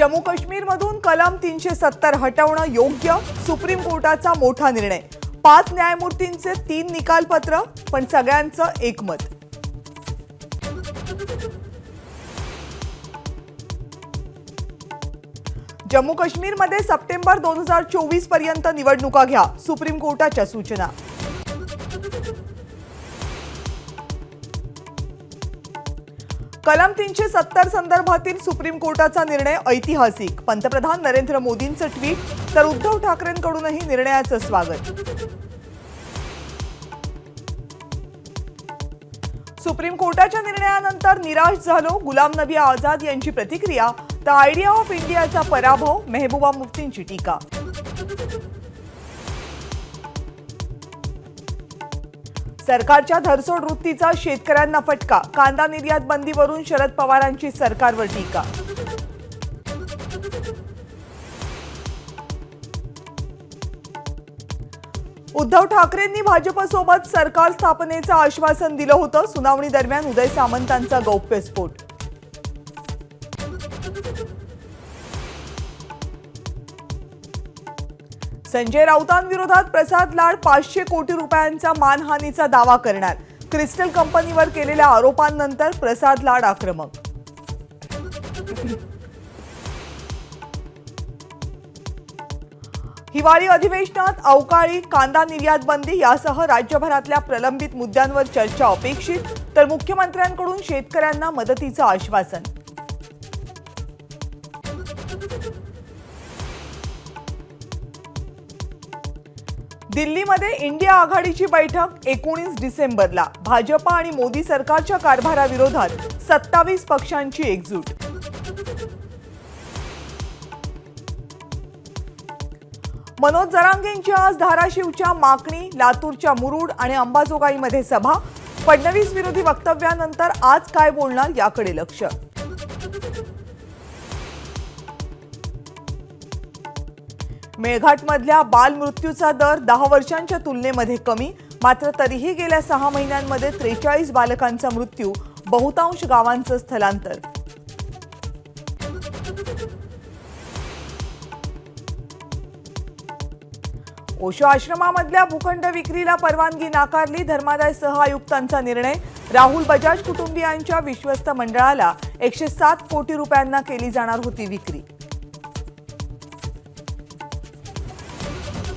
जम्मू काश्मीरमधून कलम तीनशे सत्तर हटवणं योग्य सुप्रीम कोर्टाचा मोठा निर्णय. पाच न्यायमूर्तींचे तीन निकालपत्र पण सगळ्यांचं एकमत. जम्मू काश्मीरमध्ये सप्टेंबर दोन हजार चोवीसपर्यंत निवडणुका घ्या सुप्रीम कोर्टाच्या सूचना. कलम तीनशे सत्तर संदर्भातील सुप्रीम कोर्टाचा निर्णय ऐतिहासिक. पंतप्रधान नरेंद्र मोदींचं ट्विट तर उद्धव ठाकरेंकडूनही निर्णयाचं स्वागत. सुप्रीम कोर्टाच्या निर्णयानंतर निराश झालो. गुलाम नबी आझाद यांची प्रतिक्रिया तर आयडिया ऑफ़ इंडियाचा पराभव, मेहबूबा मुफ्तींची टीका. सरकारच्या धरसोड वृत्तीचा शेतकऱ्यांना फटका. कांदा निर्यात बंदीवरून शरद पवारांची सरकारवर टीका. उद्धव ठाकरेंनी भाजपसोबत सरकार स्थापनेचं आश्वासन दिलं होतं. सुनावणी दरम्यान उदय सामंतांचा गौप्यस्फोट संजय राऊतांविरोधात प्रसाद लाड पाचशे कोटी रुपयांचा मानहानीचा दावा करणार क्रिस्टल कंपनीवर केलेल्या आरोपांनंतर प्रसाद लाड आक्रमक. हिवाळी अधिवेशनात अवकाळी कांदा निर्यात बंदी यासह राज्यभरातल्या प्रलंबित मुद्द्यांवर चर्चा अपेक्षित तर मुख्यमंत्र्यांकडून शेतकऱ्यांना मदतीचं आश्वासन. दिल्लीमध्ये इंडिया आघाडीची बैठक एकोणीस डिसेंबरला. भाजपा आणि मोदी सरकारच्या कारभाराविरोधात सत्तावीस पक्षांची एकजूट. मनोज जरांगेंची आज धाराशिवच्या माकणी लातूरच्या मुरुड आणि अंबाजोगाईमध्ये सभा. फडणवीस विरोधी वक्तव्यानंतर आज काय बोलणार याकडे लक्ष. मेळघाटमधल्या बालमृत्यूचा दर दहा वर्षांच्या तुलनेमध्ये कमी मात्र तरीही गेल्या सहा महिन्यांमध्ये त्रेचाळीस बालकांचा मृत्यू बहुतांश गावांचं स्थलांतर. ओशो आश्रमामधल्या भूखंड विक्रीला परवानगी नाकारली धर्मादाय सह आयुक्तांचा निर्णय. राहुल बजाज कुटुंबियांच्या विश्वस्त मंडळाला एकशे सात कोटी रुपयांना केली जाणार होती विक्री.